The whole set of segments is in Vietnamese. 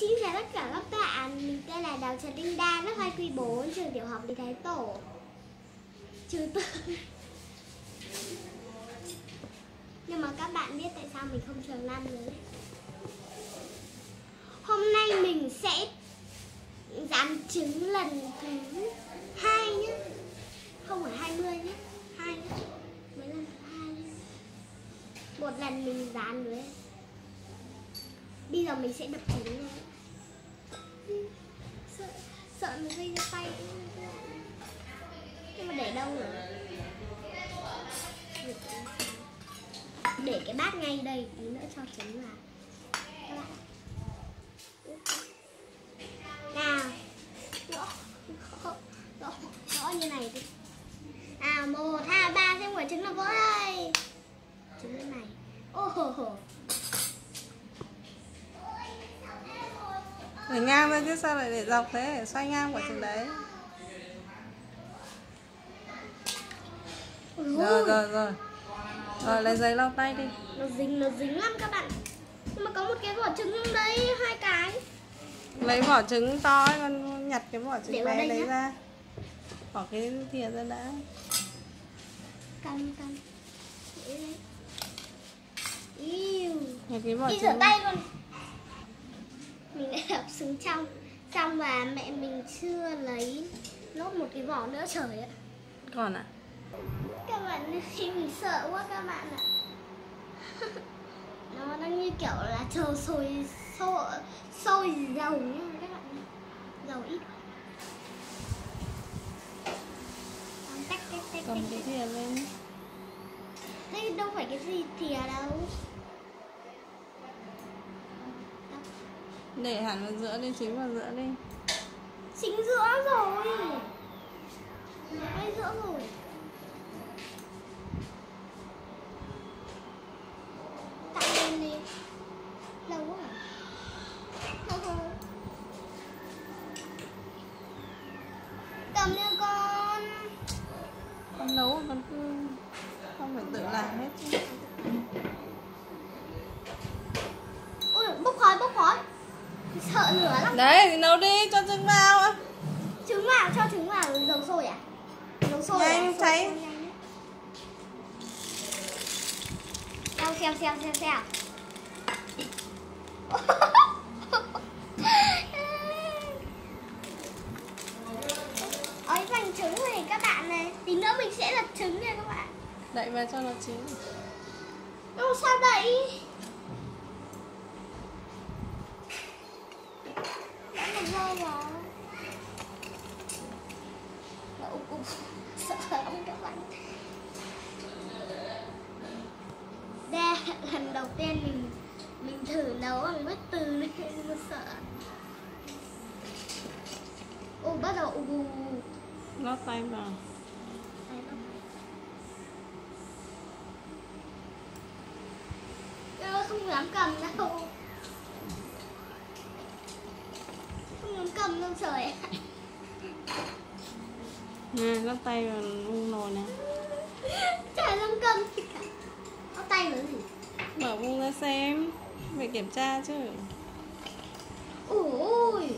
xin chào tất cả các bạn. Mình tên là Đào Trần Linh Đan, Lớp 2 quý 4 Trường tiểu học Lý Thái Tổ. Trừ tư Nhưng mà các bạn biết tại sao mình không trường năm nữa Hôm nay mình sẽ Dán trứng lần thứ hai nhé Không phải 20 nhé hai nhé Mới lần thứ hai. Nhé Một lần mình dán nữa Bây giờ mình sẽ đập trứng Sợ, sợ nó gây ra tay. Nhưng mà để đâu rồi Để cái bát ngay đây Tí nữa cho trứng vào Các bạn Nào Gõ Gõ Gõ như này đi À một, hai, ba xem quả trứng là vỡ đây Trứng như này Ô hồ hồ để chứ sao lại để dọc thế? Xoay ngang quả trứng đấy. Rồi rồi rồi. Rồi lấy giấy lau tay đi. Nó dính nó dính lắm các bạn. Nhưng mà có một cái vỏ trứng đấy hai cái. Lấy vỏ trứng to ấy, con nhặt cái vỏ trứng bé đấy nhá. ra. Bỏ cái thìa ra đã. Cầm cầm. Iu. nhặt cái vỏ đi rửa tay con mình đã đập trứng trong xong và mẹ mình chưa lấy nốt một cái vỏ nữa trời ạ. Còn à các bạn khi mình sợ quá các bạn ạ. Nó đang như kiểu là chờ sôi sôi sôi dầu nhá các bạn dầu ít cầm cái thìa lên. Đây đâu phải cái gì thìa đâu để hẳn vào giữa đi chính vào giữa đi. Chính giữa rồi. Ngay giữa rồi. Lên đi lâu quá à. Cầm nha con. Con nấu con cứ không phải tự làm hết chứ ui bốc khói bốc khói sợ lửa lắm. Đấy thì nấu đi cho trứng vào. Á trứng vào cho trứng vào dầu sôi à? Dầu sôi Nhanh, à? Cháy. xeo xeo xeo xeo xeo Ôi vành trứng này các bạn này. Tí nữa mình sẽ lật trứng nha các bạn. Đậy vào cho nó chín. Đâu sao đậy Đã một rơi vào Đậu cũng Sợ lắm các bạn Đây lần đầu tiên mình Mình thử nấu bằng bếp từ nên nó sợ Ô bắt đầu u ù tay vào không dám cầm đâu không dám cầm đâu trời nè lót tay vào vung nồi nè. Chả dám cầm có tay nữa gì? Mở vung ra xem. Phải kiểm tra chứ. Ui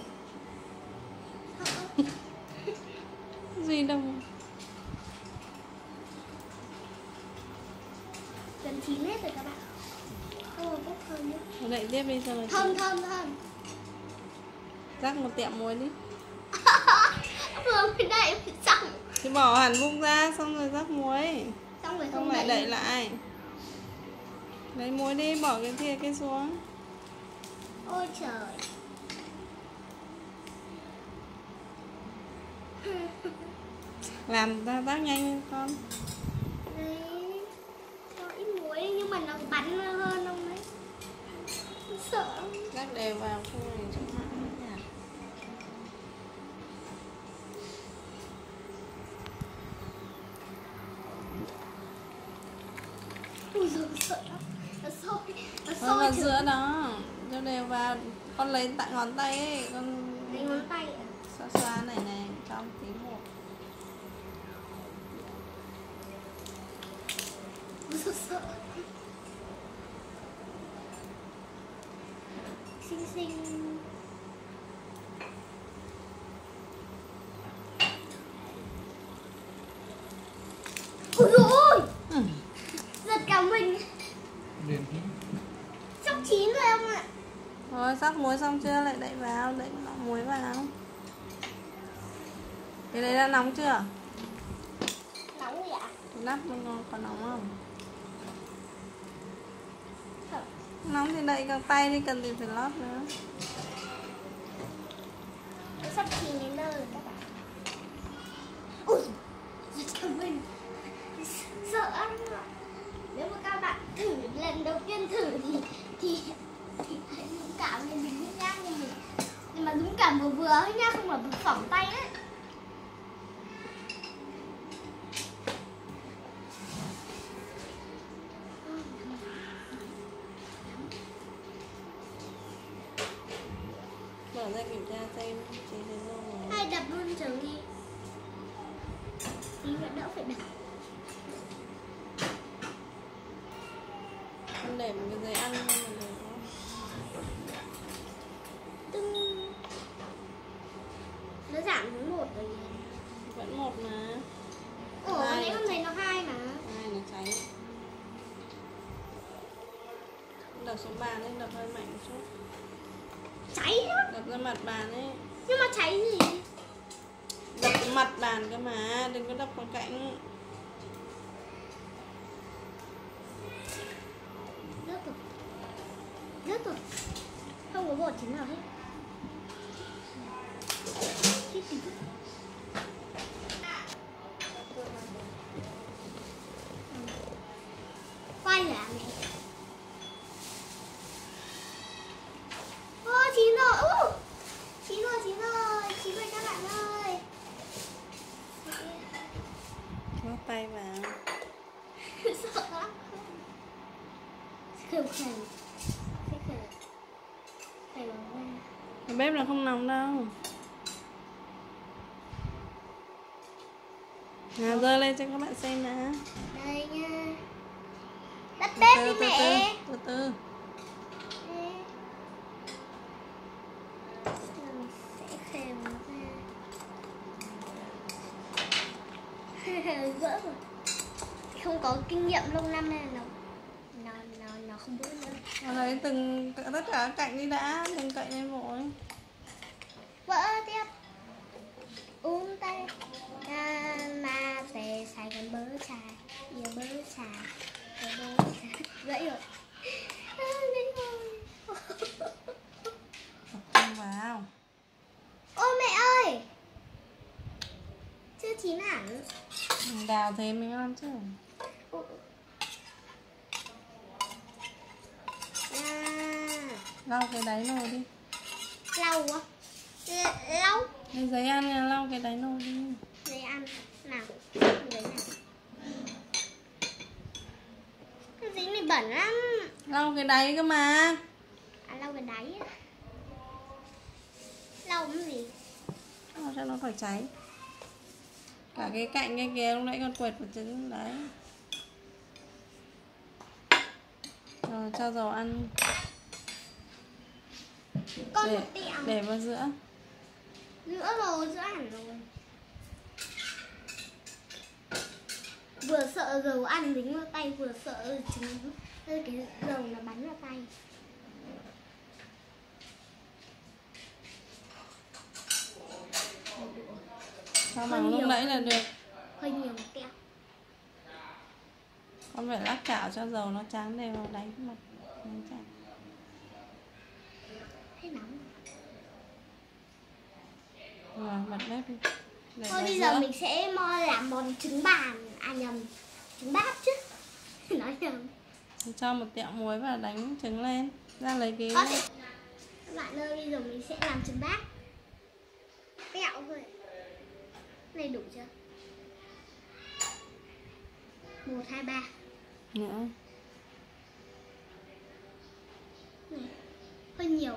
gì đâu. Gần chín hết rồi các bạn. Có bốc thơm nữa đậy tiếp đi nó thơm thơm thơm rắc một tiệm muối đi. Vừa mới đậy mới xong. Thì bỏ hẳn vung ra xong rồi rắc muối. Xong rồi không lại đậy lại. Lấy muối đi bỏ cái kia xuống. Ôi trời. Làm thao tác nhanh lên con. Đấy cho ít muối nhưng mà nó bắn hơn không đấy. Sợ. Rắc đều vào không này cho hãng nhạt Ui dồi, sợ lắm Nó sôi Nó Thôi sôi vào trứng. giữa đó cho đều vào. Con lấy tại ngón tay ấy con Lấy ngón tay à? xoa xoa này này trong tí một. Dồi, sợ. Xinh xinh rồi sắc muối xong chưa? Lại đậy vào đậy lọ muối vào cái đấy đã nóng chưa? Nóng gì ạ. Nắp nó còn- còn nóng không? Không. nóng thì đậy càng tay đi cần gì phải lót nữa. Sắp chín đến nơi rồi các bạn ui giật cả mình sợ lắm ạ. nếu mà các bạn thử lần đầu tiên thử thì thì thì hãy dũng cảm lên đừng nhát nhác như mình cả mà cảm vừa vừa thôi nha không là bị phỏng tay đấy mở ra kiểm tra xem chín đến rồi hay đập luôn trứng đi tí nữa đỡ phải đập con để một cái giấy ăn mà để nó tưng nó giảm đến một rồi vẫn một mà ủa Hai. nãy không thấy nó hai mà hai nó cháy xuống bàn ấy đập hơi mạnh một chút. Cháy đó đập ra mặt bàn ấy. Nhưng mà cháy gì? Đập mặt bàn cơ mà đừng có đập vào cạnh Nào lên cho các bạn xem đã đây nha. Từ bếp đi mẹ. từ, từ từ. Nó vỡ rồi không có kinh nghiệm lâu năm nên nó nó nó nó không vỡ nữa. Vào lấy từng tất cả cạnh đi đã Đừng cậy lên vội vỡ tiếp. Uống tay gãy rồi. Trung vào. Ô mẹ ơi. Chưa chín hẳn. Đào thế mới ngon chứ. Lau cái đáy nồi đi. Lau á? Lau. Cái giấy ăn nha, lau cái đáy nồi đi. Giấy ăn nào giấy này cái giấy này bẩn lắm. Lau cái đáy cơ mà. À lau cái đáy á. Lau cái gì? Lau cho nó khỏi cháy. Cả cái cạnh cái kia lúc nãy con quệt vào trứng đấy. Rồi cho dầu ăn. Con để, để vào giữa. Nữa rồi giữa hẳn rồi. Vừa sợ dầu ăn dính vào tay vừa sợ trứng cái dầu nó bắn vào tay. Hơi bằng lúc nãy là được? Hơi nhiều một tẹo. Con phải lắc chảo cho dầu nó trắng đều vào đánh mặt đánh chảo. thế nóng. Rồi bật bếp đi. Để thôi bây giờ mình sẽ làm món trứng bàn. À nhầm trứng bát chứ. Nói nhầm Cho một tẹo muối vào đánh trứng lên. Ra lấy cái thể các bạn ơi bây giờ mình sẽ làm trứng bát. Tẹo thôi. Này đủ chưa? Một hai ba. Nữa. Này hơi nhiều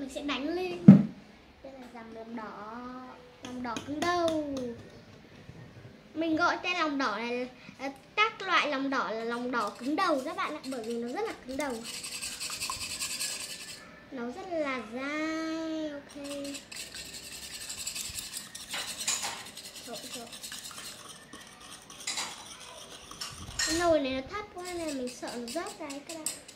mình sẽ đánh lên. Đây là dòng lòng đỏ lòng đỏ cứng đầu. Mình gọi tên lòng đỏ này là các loại lòng đỏ là lòng đỏ cứng đầu các bạn ạ bởi vì nó rất là cứng đầu. Nó rất là dai ok. Rồi, rồi. cái nồi này nó thấp quá nên mình sợ nó rớt ra các bạn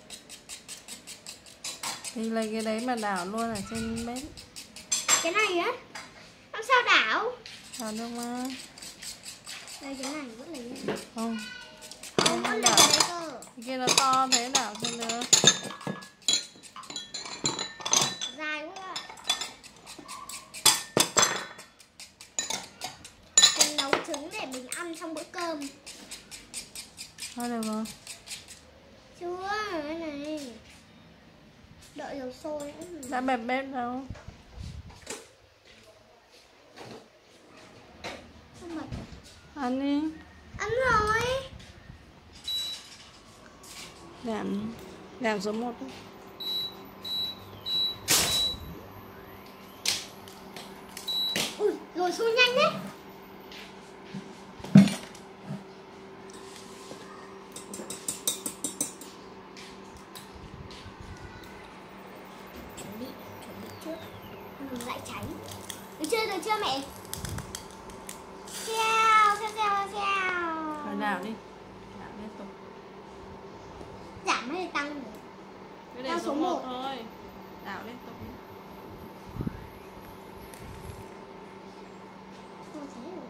thì lấy cái đấy mà đảo luôn ở trên bếp. Cái này á? Làm sao đảo. Đảo được mà. Đây cái này vẫn lấy không. Không vẫn lấy cái đấy cơ. Cái kia nó to thế đảo trên được dài quá. Mình nấu trứng để mình ăn trong bữa cơm. Thôi được rồi. Chưa cái này đợi dầu sôi đã bẹp bếp đâu không mật. Ăn đi. Ăn rồi. Giảm giảm số 1 ui lùi sôi nhanh đấy chuẩn bị chuẩn bị trước mình lại cháy được chưa được chưa mẹ xèo xèo xèo xèo rồi đảo đi đảo liên tục giảm hay tăng rồi cứ để Đảo số số 1 một. thôi đảo liên tục đi. Không cháy rồi.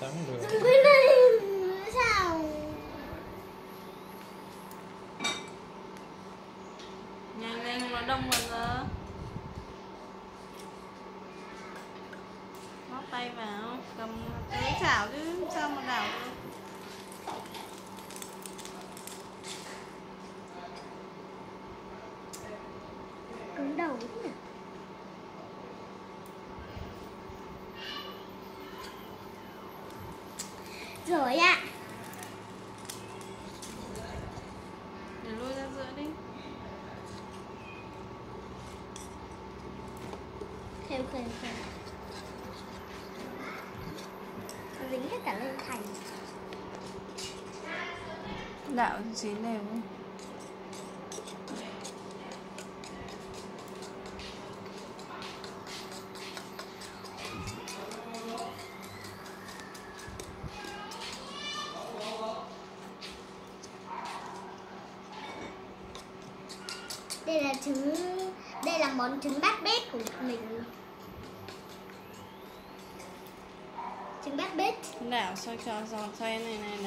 Tắm được cái này sao nhanh lên không nó đông rồi giờ móc cầm cái chảo chứ sao mà đảo được cứng đầu thế nhỉ rồi ạ để lui ra giữa đi khều khều khều dính hết cả lên thành cho chín đều đi. đây là trứng đây là món trứng bát bếp của mình trứng bát bếp đảo xoay cho giòn xoay này này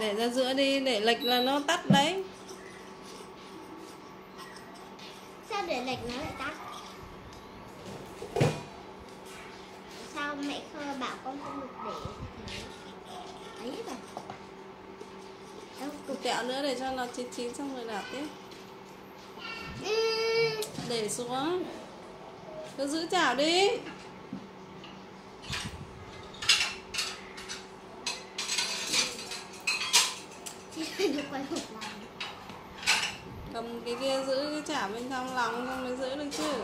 để ra giữa đi để lệch là nó tắt đấy. Sao để lệch nó lại tắt? Sao mẹ khơ bảo con không được để ấy rồi đâu một kẹo nữa để cho nó chín chín xong rồi đảo tiếp. Ừ, để xuống. Cứ giữ chảo đi cầm cái kia giữ cái chảo bên trong lòng xong mới giữ được chứ.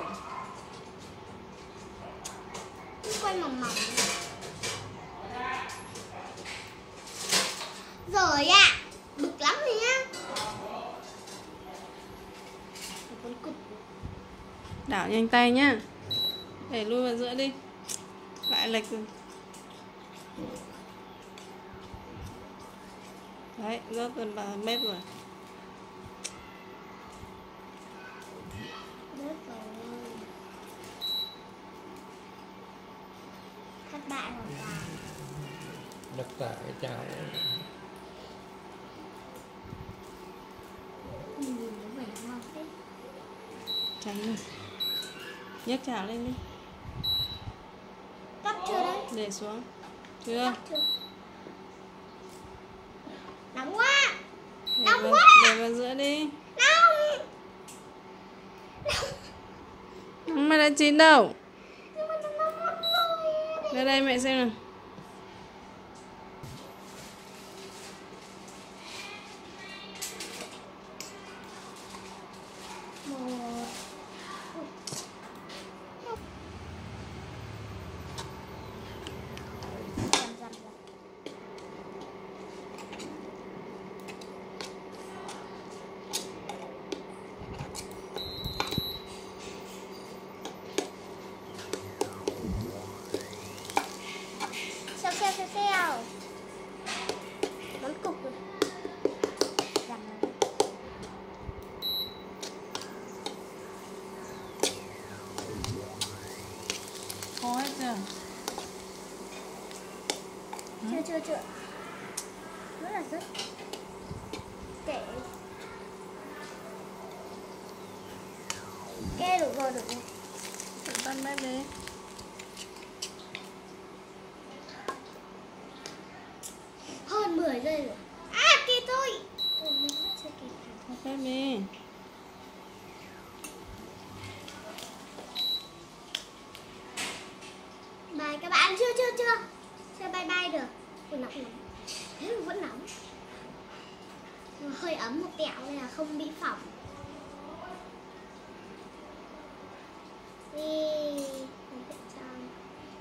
Cứ quay mỏng mỏng. Rồi ạ bực lắm rồi nhá. Đảo nhanh tay nhá. Để lui vào giữa đi. Lại lệch rồi đấy rớt gần vào bếp rồi. Rớt rồi. Thất bại hoàn toàn. Đập cả cái chảo. Nhìn nó vẻ ngon thế. Tránh rồi nhấc chảo lên đi. Tắt chưa đấy? Để xuống. Chưa? Tắt chưa nóng quá để Nóng vào, giữa đi. Nóng nóng mà đã chín đâu ra đây mẹ xem nào khô hết chưa? Chưa chưa chưa. Rất là rất kệ. Kê được rồi được rồi. Chị bắn bếp đi. Ui, nóng nóng. Thế mà vẫn nóng. Mà hơi ấm một tẹo nên là không bị phỏng. Đi cho.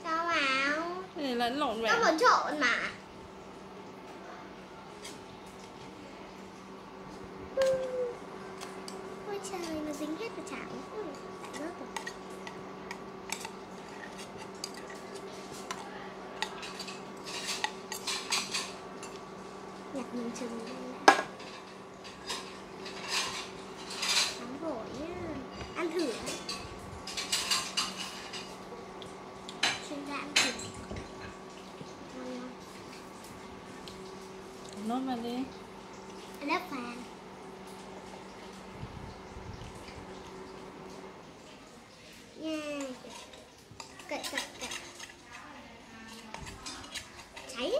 Vào. Để lẫn lộn nó vậy muốn trộn mà ôi trời nó dính hết vào chảo Ừ, tại rớt rồi nhặt mình chừng lên đã nóng hổi nhá ăn thử đấy chuyên gia ăn thử ngon ngon Nốt vào đi. Lớp vàng nha. Cậy cậy cậy. Cháy.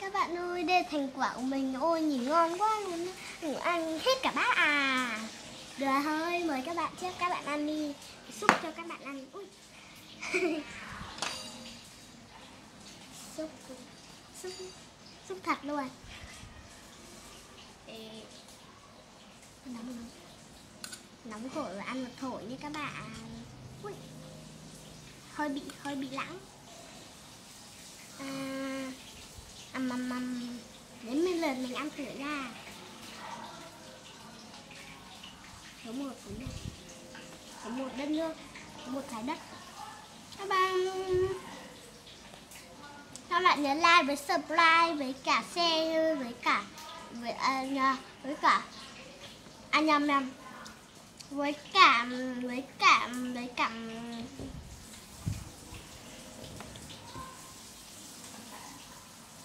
Các bạn ơi, đây thành quả của mình. Ôi, nhìn ngon quá luôn. Mình ăn hết cả bát à được thôi mời các bạn trước các bạn ăn đi. Xúc cho các bạn ăn. Ui. Xúc xúc xúc thật luôn. Ê. nóng nóng nóng hổi và ăn một thổi nha các bạn. Ui. Hơi bị hơi bị lãng. À, à ầm mầm mầm đến lần mình ăn thử ra. Có một vấn đề có một đất nước có một trái đất. Các bạn các bạn nhớ like với subscribe với cả share với cả với à, với cả anh nhầm nhầm. Với cả với cả với cả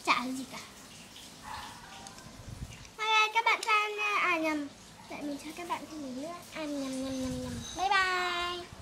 chả gì cả. Ok các bạn xem nha. À nhầm lại mình cho các bạn thêm một nữa ăn nhầm nhầm nhầm nhầm. Bye bye.